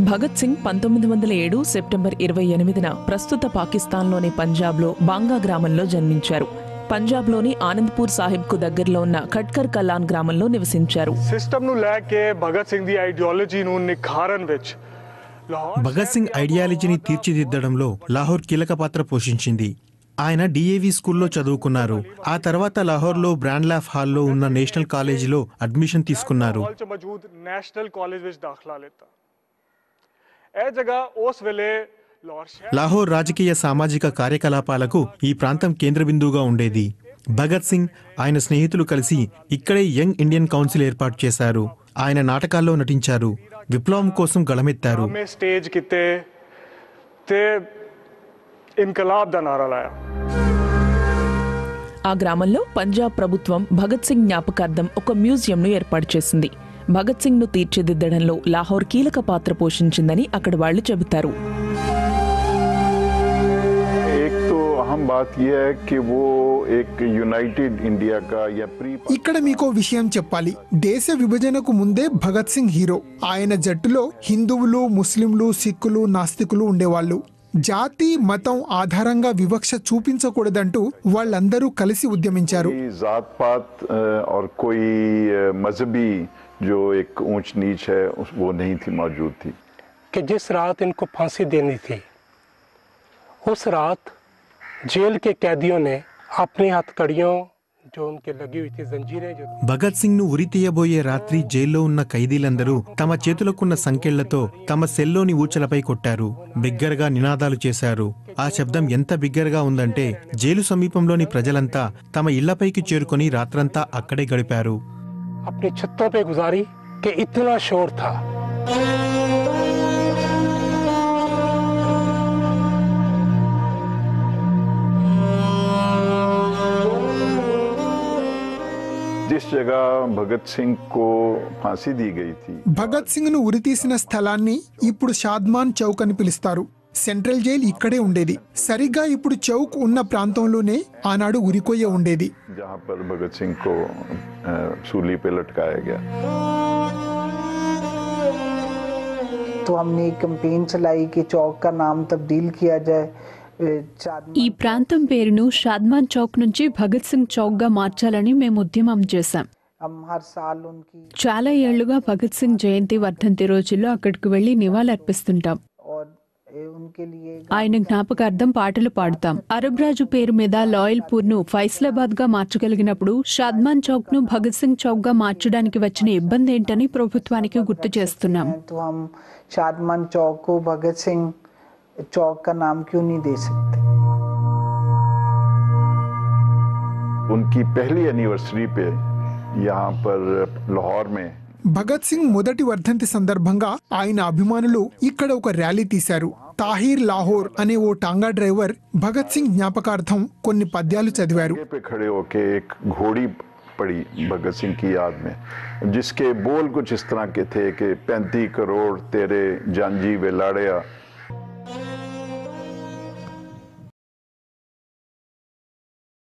భగత్ సింగ్ పంతొమ్మిది వందల ఏడు సెప్టెంబర్ ఇరవై ఎనిమిదిన ప్రస్తుత పాకిస్తాన్లోని పంజాబ్లో బాంగా గ్రామంలో జన్మించారు. పంజాబ్లోని ఆనంద్పూర్ సాహిబ్కు దగ్గరలో ఉన్న ఖట్కర్ కలాన్ గ్రామంలో నివసించారు. భగత్ సింగ్ భగత్ సింగ్ ఐడియాలజీని తీర్చిదిద్దడంలో లాహోర్ కీలక పాత్ర పోషించింది. ఆయన డిఏవి స్కూల్లో చదువుకున్నారు. ఆ తర్వాత లాహోర్లో బ్రాండ్లాఫ్ హాల్లో ఉన్న నేషనల్ కాలేజీలో అడ్మిషన్ తీసుకున్నారు. లాహోర్ రాజకీయ సామాజిక కార్యకలాపాలకు ఈ ప్రాంతం కేంద్ర బిందువుగా ఉండేది. భగత్ సింగ్ ఆయన స్నేహితులు కలిసి ఇక్కడే యంగ్ ఇండియన్ కౌన్సిల్ ఏర్పాటు చేశారు. ఆయన నాటకాల్లో నటించారు. విప్లవం కోసం గళమెత్తారు. ఇన్కలాబ్ ద నారా ఆ గ్రామంలో పంజాబ్ ప్రభుత్వం భగత్ సింగ్ జ్ఞాపకార్థం ఒక మ్యూజియంను ఏర్పాటు చేసింది. భగత్ సింగ్ను తీర్చిదిద్దడంలో లాహోర్ కీలక పాత్ర పోషించిందని అక్కడ వాళ్ళు చెబుతారు. ఇక్కడ మీకు విషయం చెప్పాలి. దేశ విభజనకు ముందే భగత్ సింగ్ హీరో ఆయన జట్టులో హిందువులు ముస్లింలు సిక్కులు నాస్తికులు ఉండేవాళ్ళు. జాతి మతం ఆధారంగా వివక్ష చూపించకూడదంటూ వాళ్ళందరూ కలిసి ఉద్యమించారు जात पात अ, और कोई अ, मजहबी जो एक ऊंच नीच है उस- वो नहीं थी मौजूद थी कि जिस रात इनको फांसी देनी थी उस रात जेल के कैदियों ने अपनी हथकड़ियों భగత్ సింగ్ను ఉరి తీయబోయే రాత్రి జైల్లో ఉన్న ఖైదీలందరూ తమ చేతులకున్న సంకెళ్ళతో తమ సెల్లోని ఊచలపై కొట్టారు. బిగ్గరగా నినాదాలు చేశారు. ఆ శబ్దం ఎంత బిగ్గరగా ఉందంటే జైలు సమీపంలోని ప్రజలంతా తమ ఇళ్ళపైకి చేరుకొని రాత్రంతా అక్కడే గడిపారు. గుజారీ ఇతనా షోర్ థా. जिस जगह भगत सिंह को फांसी दी गई थी భగత్ సింగ్ ను ఉరితీసిన స్థలాన్ని ఇప్పుడు షాద్మాన్ చౌక్ అని పిలుస్తారు సెంట్రల్ జైల్ ఇక్కడే ఉండేది సరిగ్గా ఇప్పుడు చౌక్ ఉన్న ప్రాంతంలోనే ఆనాడు ఉరికొయ్య ఉండేది जहां पर भगत सिंह को अ, सूली पे लटकाया गया तो हमने एक कैंपेन चलाई कि चौक का नाम तब्दील किया जाए ए, चांदनी ఈ ప్రాంతం పేరును షాద్మాన్ చౌక్ నుంచి భగత్ సింగ్ చౌక్గా మార్చాలని మేము ఉద్యమం చేశాం. చాలా ఏళ్ళుగా భగత్ సింగ్ జయంతి వర్ధంతి రోజుల్లో అక్కడికి వెళ్ళి నివాళులర్పిస్తుంటాం ఆయన జ్ఞాపకార్థం పాటలు పాడుతాం. అరబ్ రాజు పేరు మీద లాయల్పూర్ను ఫైసలాబాద్గా మార్చగలిగినప్పుడు షాద్మాన్ చౌక్ను భగత్ సింగ్ చౌక్గా మార్చడానికి వచ్చిన ఇబ్బంది ఏంటని ప్రభుత్వానికి గుర్తు చేస్తున్నాం. షాద్మాన్ చౌక్ భగత్ సింగ్ चौक को भगत सिंह चौक का नाम क्यों नहीं दे सकते उनकी पहली एनिवर्सरी पे यहाँ पर लाहौर में భగత్ సింగ్ మొదటి వర్ధంతి సందర్భంగా ఆయన అభిమానులు ఇక్కడ ఒక ర్యాలీ తీశారు తాహీర్ లాహోర్ అనే ఓ టాంగా డ్రైవర్ భగత్ సింగ్ జ్ఞాపకార్థం కొన్ని పద్యాలు చదివారు पे खड़े होके एक घोड़ी पड़ी भगत सिंह की याद में जिसके बोल कुछ इस तरह के थे कि पैंती करोड़ तेरे जांजी वे लाड़िया